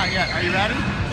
Not yet. Are you ready?